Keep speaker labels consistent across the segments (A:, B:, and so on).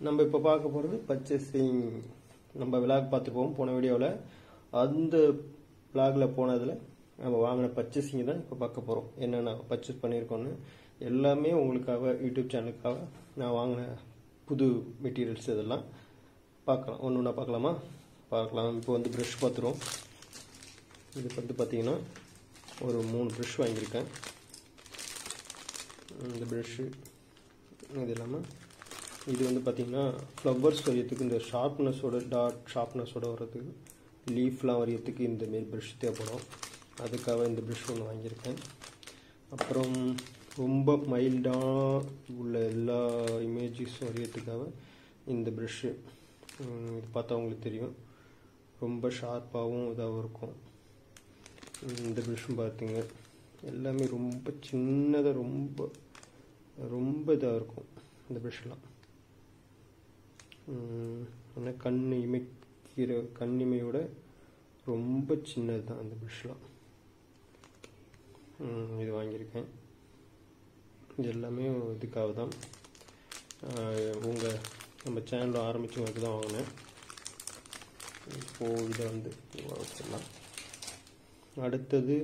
A: நம்ம இப்போ பார்க்க போகிறது பர்ச்சேசிங் நம்ம விளாக் பார்த்துருப்போம் போன வீடியோவில் அந்த விளாகில் போனதில் நம்ம வாங்கின பர்ச்சேசிங் தான் இப்போ பார்க்க போகிறோம் என்னென்ன பர்ச்சேஸ் பண்ணியிருக்கோன்னு எல்லாமே உங்களுக்காக யூடியூப் சேனலுக்காக நான் வாங்கின புது மெட்டீரியல்ஸ் இதெல்லாம். பார்க்கலாம். ஒன்று ஒன்றா பார்க்கலாமா? பார்க்கலாம். இப்போ வந்து ப்ரஷ் பார்த்துருவோம். இது வந்து பார்த்தீங்கன்னா ஒரு மூணு ப்ரஷ் வாங்கியிருக்கேன். இந்த ப்ரஷ்ஷு இது இல்லாமல் இது வந்து பார்த்தீங்கன்னா ஃப்ளவர்ஸ் வரையத்துக்கு இந்த ஷார்ப்னஸோட டாட் ஷார்ப்னஸோட வர்றதுக்கு லீஃப்லாம் வரையத்துக்கு இந்த மாரி ப்ரஷ் தேவைப்படும். அதுக்காக இந்த ப்ரஷ் ஒன்று வாங்கியிருக்கேன். அப்புறம் ரொம்ப மைல்டாக உள்ள எல்லா இமேஜஸும் வரையறதுக்காக இந்த ப்ரஷ்ஷு இது பார்த்தா உங்களுக்கு தெரியும். ரொம்ப ஷார்ப்பாகவும் இதாகவும் இருக்கும். இந்த ப்ரஷ்ஷும் பார்த்திங்க. எல்லாமே ரொம்ப சின்னதாக ரொம்ப ரொம்ப இதாக இருக்கும் இந்த ப்ரஷ்லாம் ஆனால் கண் இமைக்கிற கண் இமையோட ரொம்ப சின்னது தான் அந்த ப்ரஷ்லாம் இது வாங்கியிருக்கேன். இது எல்லாமே இதுக்காக தான் உங்கள் நம்ம சேனலில் ஆரம்பித்தவங்களுக்கு தான் வாங்கினேன். இப்போது இதை வந்து வச்சிடலாம். அடுத்தது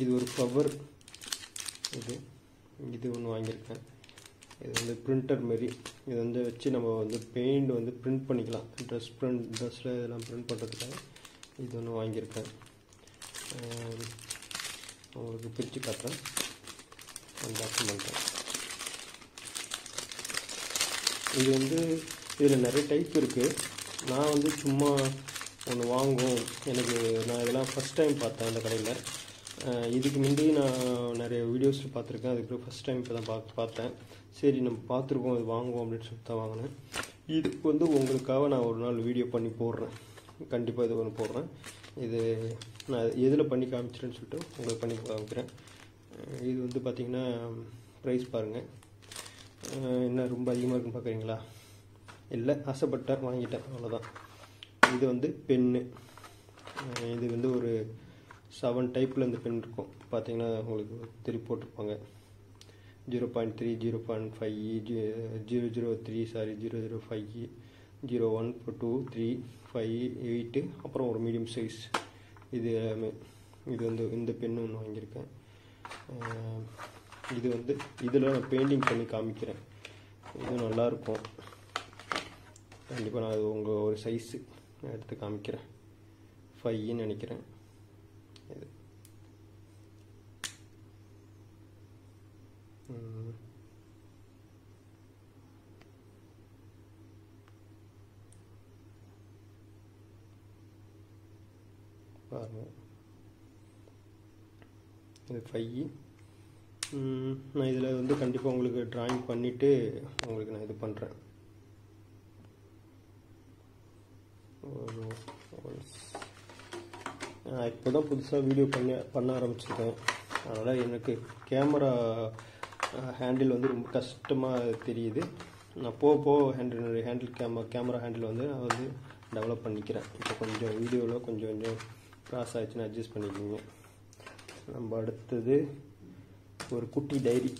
A: இது ஒரு ஃப்ளவர் இது இது ஒன்று வாங்கியிருக்கேன். இது வந்து பிரிண்டர் மாரி. இது வந்து வச்சு நம்ம வந்து பெயிண்ட் வந்து பிரிண்ட் பண்ணிக்கலாம். ட்ரெஸ் பிரிண்ட் ட்ரெஸ்ஸில் இதெல்லாம் பிரிண்ட் பண்ணுறதுக்காக இது ஒன்று வாங்கியிருக்கேன். உங்களுக்கு பிரித்து காட்டுறேன். அன்பாக்சிங் பண்ணுறேன் இது வந்து இதில் நிறைய டைப் இருக்குது நான் வந்து சும்மா ஒன்று வாங்கும் எனக்கு நான் இதெல்லாம் ஃபஸ்ட் டைம் பார்த்தேன் அந்த கடையில். இதுக்கு முந்தி நான் நிறைய வீடியோஸில் பார்த்துருக்கேன். அதுக்கு ஃபஸ்ட் டைம் இப்போ தான் பார்த்து பார்த்தேன். சரி நம்ம பார்த்துருக்கோம் இது வாங்குவோம் அப்படின்னு சொல்லிட்டு தான் வாங்கினேன். இதுக்கு வந்து உங்களுக்காக நான் ஒரு நாள் வீடியோ பண்ணி போடுறேன். கண்டிப்பாக இது ஒன்று போடுறேன். இது நான் எதில் பண்ணி காமிச்சிட்டேன்னு சொல்லிட்டு உங்களுக்கு பண்ணி காமிக்கிறேன். இது வந்து பார்த்திங்கன்னா ப்ரைஸ் பாருங்கள் என்ன ரொம்ப அதிகமாக இருக்குன்னு பார்க்குறீங்களா இல்லை ஆசைப்பட்டேன் வாங்கிட்டேன் அவ்வளோதான் இது வந்து பென்னு. இது வந்து ஒரு செவன் டைப்பில் இந்த பென் இருக்கும். பார்த்தீங்கன்னா உங்களுக்கு திருப்பி போட்டிருப்பாங்க. Zero point three zero point five zero zero three sorry zero zero five zero one two three five eight அப்புறம் ஒரு மீடியம் சைஸ். இது எல்லாமே. இது வந்து இந்த பென்னு ஒன்று வாங்கியிருக்கேன். இது வந்து இதில் நான் பெயிண்டிங் பண்ணி காமிக்கிறேன். இது நல்லாயிருக்கும் கண்டிப்பாக நான் அது உங்கள் ஒரு சைஸு எடுத்து காமிக்கிறேன். ஃபைன்னு நினைக்கிறேன். இது. பாருங்க. இது ஃபைவ் நான் இதில் வந்து கண்டிப்பாக உங்களுக்கு ட்ராயிங் பண்ணிவிட்டு உங்களுக்கு நான் இது பண்ணுறேன் நான் இப்போ தான் புதுசாக வீடியோ பண்ண பண்ண ஆரம்பிச்சிருக்கேன். அதனால் எனக்கு கேமரா ஹேண்டில் வந்து ரொம்ப கஷ்டமாக தெரியுது. நான் போக போக handle handle camera camera handle வந்து நான் வந்து டெவலப் பண்ணிக்கிறேன். இப்போ கொஞ்சம் வீடியோவில் கொஞ்சம் கொஞ்சம் க்ராஸ் ஆகிடுச்சுன்னு அட்ஜஸ்ட் பண்ணிக்கோங்க. நம்ம அடுத்தது ஒரு குட்டி டைரி.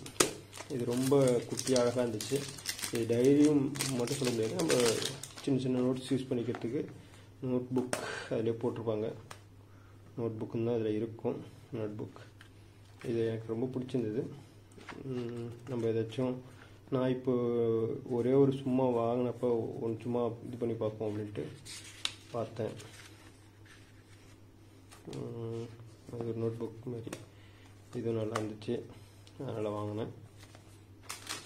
A: இது ரொம்ப குட்டி அழகாக இருந்துச்சு. இது டைரியும் மட்டும் சொல்ல முடியாது. நம்ம சின்ன சின்ன நோட்ஸ் யூஸ் பண்ணிக்கிறதுக்கு நோட் புக் அதிலே போட்டிருப்பாங்க. நோட் புக்குன்னு தான் அதில் இருக்கும். நோட் புக் இது எனக்கு ரொம்ப பிடிச்சிருந்தது. நம்ம ஏதாச்சும் நான் இப்போ ஒரே ஒரு சும்மா வாங்கினப்போ ஒன்று சும்மா இது பண்ணி பார்ப்போம் அப்படின்ட்டு பார்த்தேன். அது ஒரு நோட் புக் மாதிரி. இதுவும் நல்லா இருந்துச்சு அதனால் வாங்கினேன்.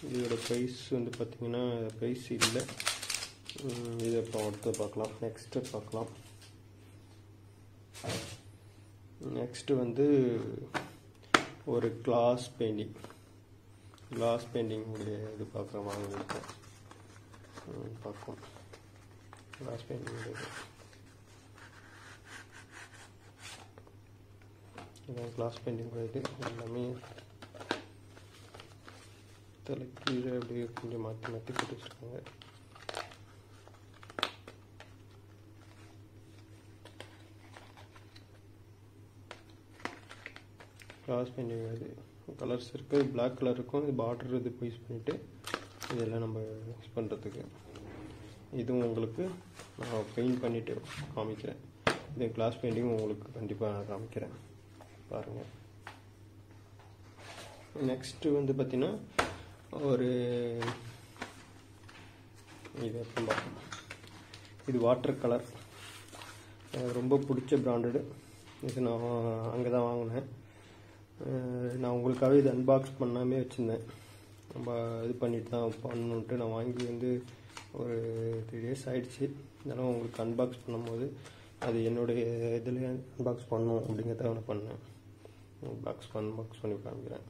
A: இதோட ப்ரைஸ் வந்து பார்த்திங்கன்னா ப்ரைஸ் இல்லை. இது அப்புறம் அடுத்து பார்க்கலாம். நெக்ஸ்ட்டு பார்க்கலாம். நெக்ஸ்ட்டு வந்து ஒரு கிளாஸ் பெயிண்டிங் கிளாஸ் பெயிண்டிங்குடைய இது பார்க்குறேன். வாங்கியிருக்கேன் பார்க்கலாம். கிளாஸ் பெயிண்டிங் இதான் கிளாஸ் பெயிண்டிங் ஆகிட்டு எல்லாமே தலை கீழே அப்படியே கொஞ்சம் மாற்றி மாற்றி போட்டு வச்சுருக்காங்க கிராஸ் பெயிண்டிங் அது கலர்ஸ் இருக்குது இது பிளாக் கலர் இருக்கும். இது பார்டர் இது யூஸ் பண்ணிவிட்டு இதெல்லாம் நம்ம யூஸ் பண்ணுறதுக்கு இதுவும் உங்களுக்கு நான் பெயிண்ட் பண்ணிவிட்டு காமிக்கிறேன். இது கிளாஸ் பெயிண்டிங் உங்களுக்கு கண்டிப்பாக நான் காமிக்கிறேன். பாருங்கள் நெக்ஸ்ட்டு வந்து பார்த்திங்கன்னா ஒரு இது பார்ப்போம் இது வாட்டர் கலர் எனக்கு ரொம்ப பிடிச்ச பிராண்டடு இது நான் அங்கே தான் வாங்கினேன் நான் உங்களுக்காகவே இது அன்பாக்ஸ் பண்ணாமே வச்சுருந்தேன். நம்ம இது பண்ணிட்டு தான் பண்ணணுன்ட்டு நான் வாங்கி வந்து ஒரு த்ரீ டேஸ் ஆகிடுச்சு இதெல்லாம் உங்களுக்கு அன்பாக்ஸ் பண்ணும்போது அது என்னுடைய இதில் அன்பாக்ஸ் பண்ணணும் அப்படிங்கிறத நான் பண்ணேன். பாக்ஸ் அன்பாக்ஸ் பண்ணி காமிக்கிறேன்.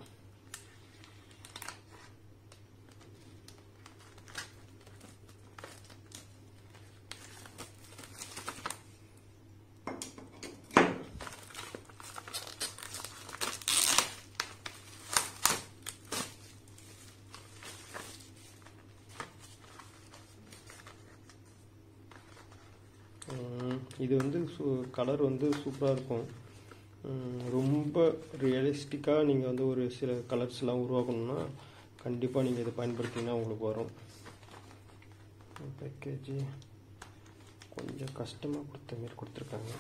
A: இது வந்து சூ கலர் வந்து சூப்பராக இருக்கும். ரொம்ப ரியலிஸ்டிக்காக நீங்கள் வந்து ஒரு சில கலர்ஸ்லாம் உருவாக்கணும்னா கண்டிப்பாக நீங்கள் இதை பயன்படுத்திங்கன்னா உங்களுக்கு வரும். பேக்கேஜி கொஞ்சம் கஷ்டமாக கொடுத்த மாரி கொடுத்துருக்காங்க.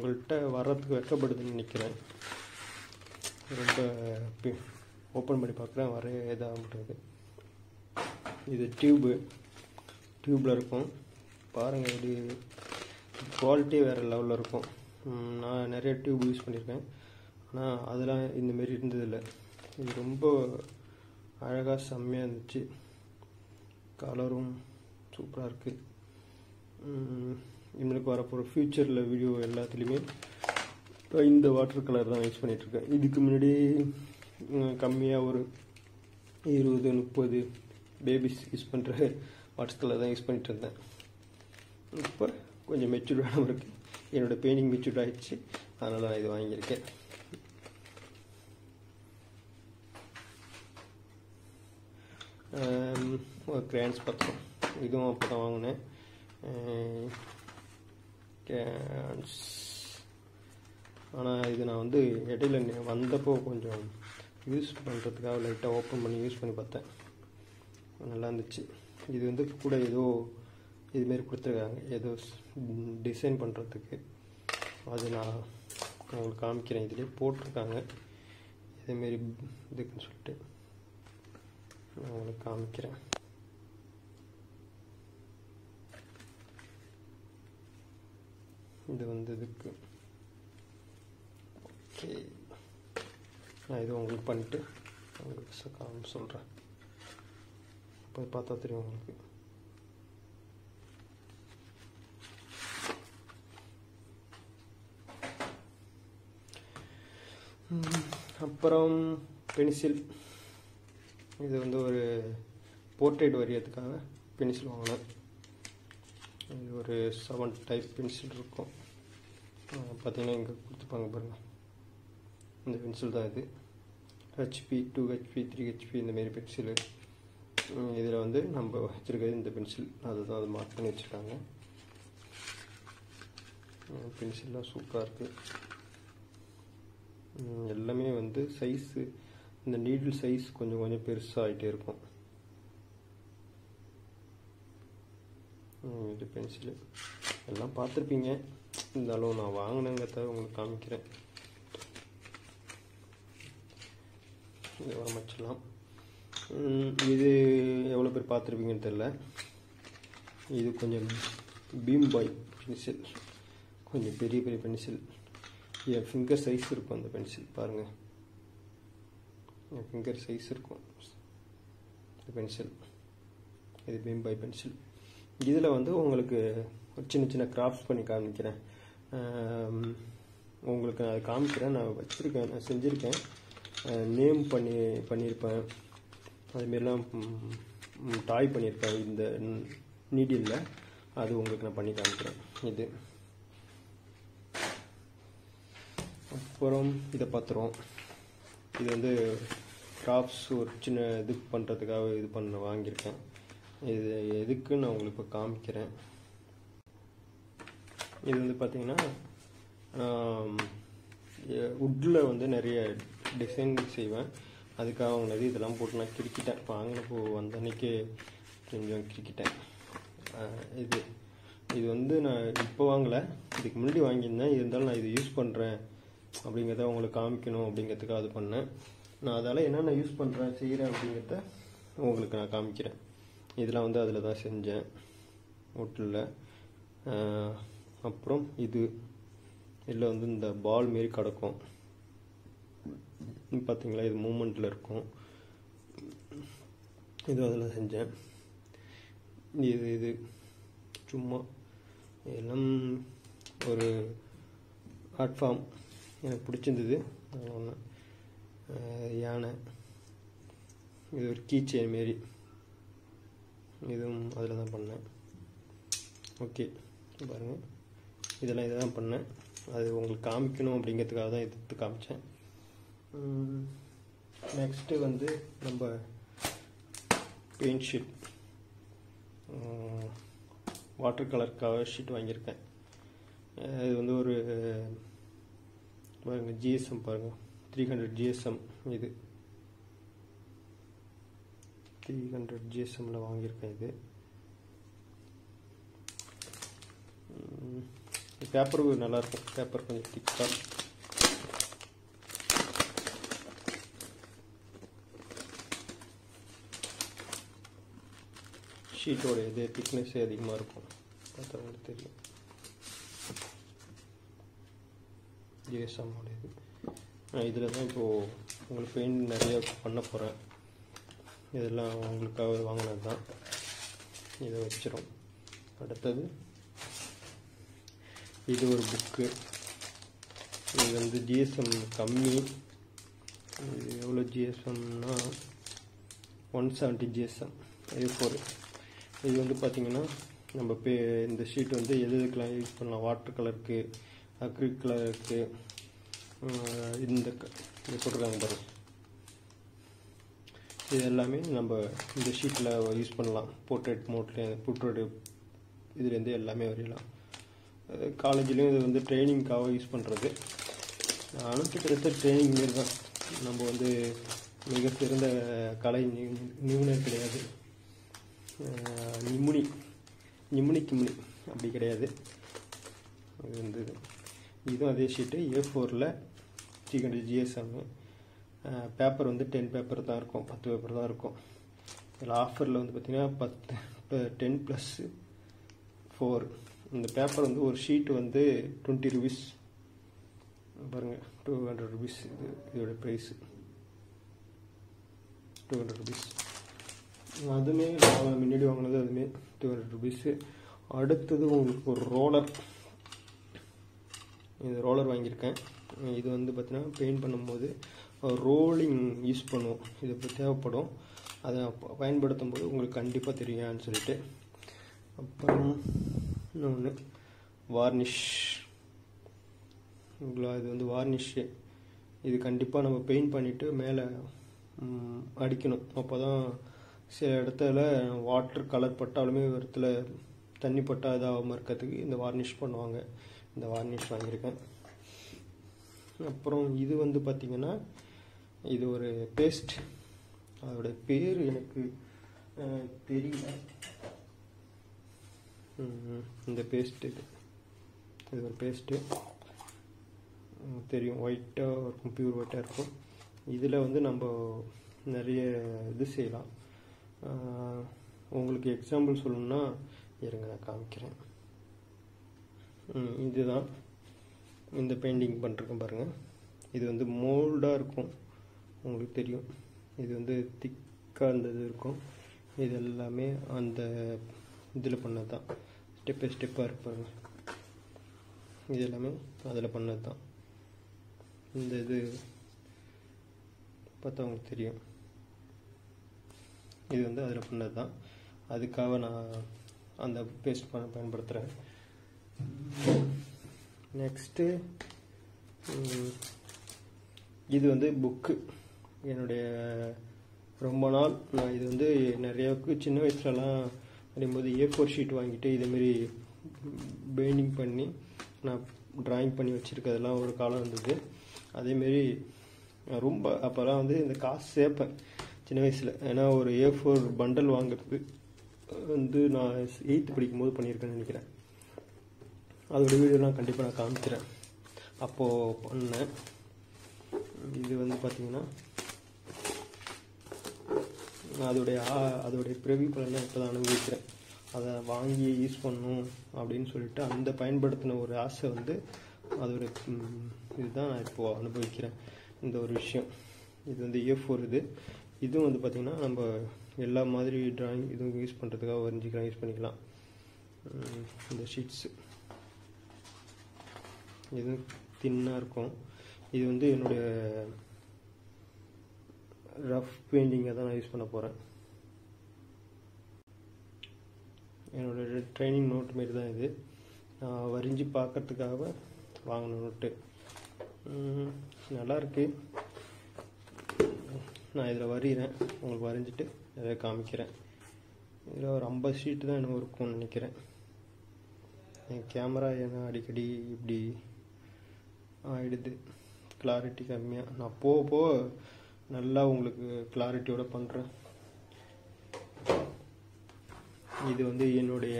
A: உங்கள்கிட்ட வர்றதுக்கு வெக்கப்படுதுன்னு நினைக்கிறேன். ரொம்ப ஓப்பன் பண்ணி பார்க்குறேன். வரைய இதாக முடியாது இது டியூபு டியூப்பில் இருக்கும். பாருங்கள் இது குவாலிட்டி வேறு லெவலில் இருக்கும். நான் நிறைய டியூப் யூஸ் பண்ணியிருக்கேன். ஆனால் அதெல்லாம் இந்தமாரி இருந்ததில்லை. இது ரொம்ப அழகாக செம்மையாக இருந்துச்சு. கலரும் சூப்பராக இருக்குது இன்னும் வரப்போகிற ஃப்யூச்சரில் வீடியோ எல்லாத்துலேயுமே இப்போ இந்த வாட்டர் கலர் தான் யூஸ் பண்ணிகிட்ருக்கேன் இதுக்கு முன்னாடி கம்மியாக ஒரு இருபது முப்பது பேபிஸ் யூஸ் பண்ணுற வாட்டர் கலர் தான் யூஸ் பண்ணிகிட்டு இருந்தேன். இப்போ கொஞ்சம் மெச்சூர்டான இருக்குது என்னோடய பெயிண்டிங் மெச்சூர்ட் ஆகிடுச்சு அதனால் நான் இது வாங்கியிருக்கேன். ஒரு கிரான்ஸ் பார்த்தோம் இதுவும் அப்போ தான் வாங்கினேன் ஆனால் இது நான் வந்து இடையில வந்தப்போ கொஞ்சம் யூஸ் பண்ணுறதுக்காக லைட்டாக ஓப்பன் பண்ணி யூஸ் பண்ணி பார்த்தேன். நல்லா இருந்துச்சு. இது வந்து கூட ஏதோ இதுமாரி கொடுத்துருக்காங்க. ஏதோ டிசைன் பண்ணுறதுக்கு அது நான் உங்களுக்கு காமிக்கிறேன். இதிலே போட்டிருக்காங்க. இதேமாரி இதுக்குன்னு சொல்லிட்டு நான் உங்களுக்கு காமிக்கிறேன். இது வந்து இதுக்கு ஓகே. நான் இது உங்களுக்கு பண்ணிட்டு உங்களுக்கு சொல்கிறேன் போய் பார்த்தா தெரியும் உங்களுக்கு. அப்புறம் பென்சில். இது வந்து ஒரு போர்ட்ரேட் வரையறதுக்காக பென்சில் வாங்கினேன். இது ஒரு செவன் டைப் பென்சில் இருக்கும். பார்த்தீங்கன்னா இங்கே கொடுத்துப்பாங்க பாருங்கள் இந்த பென்சில் தான் இது. HB two HB three HB இந்தமாரி பென்சிலு இதில் வந்து நம்ம வச்சுருக்கிறது இந்த பென்சில் அதுதான் அது மார்க் பண்ணி வச்சுருக்காங்க. பென்சில்லாம் சூப்பராக இருக்குது எல்லாமே வந்து சைஸு இந்த நீடில் சைஸ் கொஞ்சம் கொஞ்சம் பெருசாகிட்டே இருக்கும். இது பென்சிலு எல்லாம் பார்த்துருப்பீங்க. இருந்தாலும் நான் வாங்கினங்கிறத உங்களுக்கு காமிக்கிறேன். இது வர வச்சிடலாம் இது எவ்வளோ பேர் பார்த்துருப்பீங்கன்னு தெரில இது கொஞ்சம் பீம் பாய் பென்சில் கொஞ்சம் பெரிய பெரிய பென்சில் என் ஃபிங்கர் சைஸ் இருக்கும் அந்த பென்சில் பாருங்கள் என் ஃபிங்கர் சைஸ் இருக்கும். இந்த பென்சில் இது பீம் பாய் பென்சில் இதில் வந்து உங்களுக்கு ஒரு சின்ன சின்ன கிராஃப்ட்ஸ் பண்ணி காமிக்கிறேன். உங்களுக்கு நான் காமிக்கிறேன். நான் வச்சுருக்கேன் நான் செஞ்சுருக்கேன். நேம் பண்ணி பண்ணியிருப்பேன் அதுமாரிலாம் டாய் பண்ணியிருப்பேன் இந்த நீடியில் அது உங்களுக்கு நான் பண்ணி காமிக்கிறேன். இது. அப்புறம் இதை பார்த்துருவோம் இது வந்து கிராஃப்ட்ஸ் ஒரு சின்ன இது பண்ணுறதுக்காக இது பண்ண வாங்கியிருக்கேன். இது எதுக்கு நான் உங்களுக்கு இப்போ காமிக்கிறேன். இது வந்து பார்த்தீங்கன்னா உட்டில் வந்து நிறைய டிசைன் செய்வேன். அதுக்காக வாங்கினது இதெல்லாம் போட்டு நான் கிறுக்கிட்டேன். வாங்கினப்போ வந்த அன்னைக்கு கொஞ்சம் கிரிக்கிட்டேன் இது இது வந்து நான் இப்போ வாங்கலை. இதுக்கு முன்னாடி வாங்கியிருந்தேன். இருந்தாலும் நான் இது யூஸ் பண்ணுறேன் அப்படிங்கிறத உங்களுக்கு காமிக்கணும் அப்படிங்கிறதுக்காக அது பண்ணேன். நான் அதால் என்னென்ன யூஸ் பண்ணுறேன் செய்கிறேன் அப்படிங்கிறத உங்களுக்கு நான் காமிக்கிறேன். இதெல்லாம் வந்து அதில் தான் செஞ்சேன். ஹோட்டலில் அப்புறம் இது. இதில் வந்து இந்த பால் மாரி கிடக்கும். பார்த்தீங்களா இது மூமெண்ட்டில் இருக்கும். இது அதில் செஞ்சேன். இது இது. சும்மா. எல்லாம் ஒரு ஆர்ட் ஃபார்ம் எனக்கு பிடிச்சிருந்தது. ஒன்று யானை. இது ஒரு கீச்சை மாரி. இதுவும் அதில் தான் பண்ணேன். ஓகே பாருங்கள் இதெல்லாம் இதை தான் பண்ணேன். அது உங்களுக்கு காமிக்கணும் அப்படிங்கிறதுக்காக தான் எடுத்து காமிச்சேன். நெக்ஸ்ட்டு வந்து நம்ம பெயிண்ட் ஷீட் வாட்டர் கலருக்காக ஷீட் வாங்கியிருக்கேன். இது வந்து ஒரு பாருங்கள் ஜிஎஸ்எம் பாருங்கள் த்ரீ ஹண்ட்ரட் ஜிஎஸ்எம் இது. த்ரீ ஹண்ட்ரட் ஜிஎஸ்எம்மில் வாங்கியிருக்கேன் இது. பேப்பர் நல்லாயிருக்கும். பேப்பர் கொஞ்சம் திக்காக ஷீட்டோட இது திக்னஸ் அதிகமாக இருக்கும். பார்த்தவங்களுக்கு தெரியும். ஜிஎஸ்எம்மோட இது. இதில் தான் இப்போது உங்களுக்கு பெயிண்ட் நிறைய பண்ண போகிறேன் இதெல்லாம் உங்களுக்காக வாங்கினது தான். இதை வச்சிரும். அடுத்தது இது ஒரு புக்கு இது வந்து ஜிஎஸ்எம் கம்மி. இது எவ்வளோ ஜிஎஸ்எம்னா one seventy GSM A four இது வந்து பார்த்திங்கன்னா நம்ம பே இந்த ஷீட் வந்து எது எதுக்கெலாம் யூஸ் பண்ணலாம்? வாட்டர் கலருக்கு அக்ரிக் கலருக்கு இந்த க- இது போட்டிருக்காங்க பாருங்கள் இது எல்லாமே நம்ம இந்த ஷீட்டில் யூஸ் பண்ணலாம். போர்ட்ரேட் மோட்லேயே போர்ட்ரேட் இதுலேருந்து எல்லாமே வரையலாம். காலேஜ்லேயும் இது வந்து ட்ரைனிங்காக யூஸ் பண்ணுறது நானும் கிட்டத்தட்ட ட்ரைனிங் மாரி தான். நம்ம வந்து மிக சிறந்த கலை நிபுணர் கிடையாது. நிமுனி நிமுனி கிமுனி அப்படி கிடையாது. இது வந்து இதுவும் அதே ஷீட்டு ஏ ஃபோரில் த்ரீ ஹண்ட்ரட் ஜிஎஸ்எம்மு பேப்பர் வந்து டென் பேப்பர் தான் இருக்கும் பத்து பேப்பர் தான் இருக்கும். இதில் ஆஃபரில் வந்து பார்த்திங்கன்னா பத்து டென் ப்ளஸ் ஃபோர் இந்த பேப்பர் வந்து ஒரு ஷீட் வந்து டுவெண்ட்டி ருபீஸ் பாருங்கள் டூ ஹண்ட்ரட் ருபீஸ் இது இதோட ப்ரைஸு டூ ஹண்ட்ரட் ருபீஸ் அதுவுமே நான் முன்னாடி வாங்கினது அதுவுமே டூ ஹண்ட்ரட் ருபீஸு அடுத்தது உங்களுக்கு ஒரு ரோலர் இது ரோலர் வாங்கியிருக்கேன். இது வந்து பார்த்தீங்கன்னா பெயிண்ட் பண்ணும்போது ரோலிங் யூஸ் பண்ணுவோம் இது இப்போ தேவைப்படும். அதை பயன்படுத்தும் போது உங்களுக்கு கண்டிப்பாக தெரியும்னு சொல்லிட்டு. அப்புறம் இன்னொன்று வார்னிஷ் இவ்வளோ இது வந்து வார்னிஷ்ஷு இது கண்டிப்பாக நம்ம பெயிண்ட் பண்ணிவிட்டு மேலே அடிக்கணும். அப்போ தான் சில இடத்துல வாட்டர் கலர் பட்டாலுமே ஒரு இடத்துல தண்ணி பட்டா இதாகாமல் இருக்கிறதுக்கு இந்த வார்னிஷ் பண்ணுவாங்க. இந்த வார்னிஷ் வாங்கியிருக்கேன். அப்புறம் இது வந்து பார்த்திங்கன்னா இது ஒரு பேஸ்ட் அதோட பேர் எனக்கு தெரியல. இந்த பேஸ்ட் இது. இது ஒரு பேஸ்ட்டு தெரியும். ஒயிட்டாக இருக்கும். பியூர் ஒயிட்டாக இருக்கும். இதில் வந்து நம்ம நிறைய இது செய்யலாம். உங்களுக்கு எக்ஸாம்பிள் சொல்லணும்னா இருங்க நான் காமிக்கிறேன். இதுதான். இந்த பெயிண்டிங் பண்ணிருக்கேன் பாருங்கள் இது வந்து மோல்டாக இருக்கும். உங்களுக்கு தெரியும். இது வந்து திக்காக அந்த இது இருக்கும். இது எல்லாமே அந்த இதில் பண்ணது தான் ஸ்டெப் பை ஸ்டெப்பாக இருப்பாங்க இது எல்லாமே அதில் பண்ணது தான் இந்த இது பார்த்தா உங்களுக்கு தெரியும். இது வந்து அதில் பண்ணது தான் அதுக்காக நான் அந்த பேஸ்ட் பண்ண பயன்படுத்துகிறேன் நெக்ஸ்ட்டு இது வந்து புக்கு என்னுடைய ரொம்ப நாள் நான் இது வந்து நிறையாவுக்கு சின்ன வயசுலலாம் வரும்போது ஏ ஃபோர் ஷீட் வாங்கிட்டு இதேமாரி பெயிண்டிங் பண்ணி நான் டிராயிங் பண்ணி வச்சுருக்கதெல்லாம் ஒரு காலம் இருந்தது. அதேமாரி ரொம்ப அப்போல்லாம் வந்து இந்த காசு சேர்ப்பேன் சின்ன வயசில். ஏன்னா ஒரு ஏ ஃபோர் பண்டல் வாங்குறது வந்து நான் எயித்து படிக்கும்போது பண்ணியிருக்கேன்னு நினைக்கிறேன். அதோட வீடியோலாம் கண்டிப்பாக நான் காமிக்கிறேன். அப்போது பண்ணேன். இது வந்து பார்த்திங்கன்னா அதோடைய ஆ- அதோடைய பிறவி பலனை இப்போ தான் அனுபவிக்கிறேன். அதை வாங்கி யூஸ் பண்ணணும் அப்படின்னு சொல்லிட்டு அந்த பயன்படுத்தின ஒரு ஆசை வந்து அதோட இதுதான் நான் இப்போது அனுபவிக்கிறேன். இந்த ஒரு விஷயம். இது வந்து ஏ ஃபோர் இது. இதுவும் வந்து பார்த்திங்கன்னா நம்ம எல்லா மாதிரி ட்ராயிங் இதுவும் யூஸ் பண்ணுறதுக்காக வரைஞ்சிக்கலாம் யூஸ் பண்ணிக்கலாம். இந்த ஷீட்ஸு இதுவும் தின்னாக இருக்கும். இது வந்து என்னுடைய ரஃப் பெயிண்டிங்கை தான் நான் யூஸ் பண்ண போகிறேன் என்னோட ட்ரைனிங் நோட் மாரி தான் இது. நான் வரிஞ்சு பார்க்கறதுக்காக வாங்கின நோட்டு நல்லாயிருக்கு நல்லா நான் இதில் வரைகிறேன் உங்களுக்கு வரைஞ்சிட்டு நிறைய காமிக்கிறேன். இதில் ஒரு ஐம்பது ஷீட்டு தான் எனக்கு இருக்கும்னு நினைக்கிறேன். என் கேமரா ஏன்னா அடிக்கடி இப்படி ஆயிடுது. கிளாரிட்டி கம்மியாக நான் போக போக நல்லா உங்களுக்கு கிளாரிட்டியோட பண்ணுறேன் இது வந்து என்னுடைய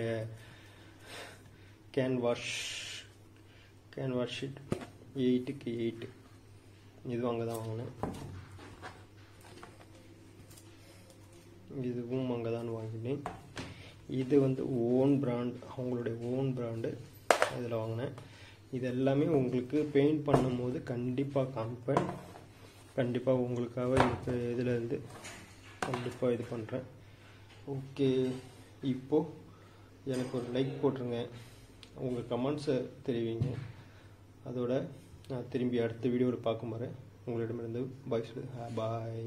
A: கேன்வாஷ் கேன்வாஷ் ஷீட் எயிட்டுக்கு எயிட்டு இதுவும் அங்கே தான் வாங்கினேன். இதுவும் அங்கே தான் வாங்கினேன். இது வந்து ஓன் பிராண்ட் அவங்களுடைய ஓன் பிராண்டு இதில் வாங்கினேன். இது எல்லாமே உங்களுக்கு பெயிண்ட் பண்ணும்போது கண்டிப்பாக காமிப்பேன். கண்டிப்பாக உங்களுக்காக இப்போ இதுலேருந்து கண்டிப்பாக இது பண்ணுறேன் ஓகே இப்போது எனக்கு ஒரு லைக் போட்டுருங்க. உங்கள் கமெண்ட்ஸை தெரிவிங்க. அதோட நான் திரும்பி அடுத்த வீடியோவில் பார்க்கும் வர உங்களிடமிருந்து பாய் பாய்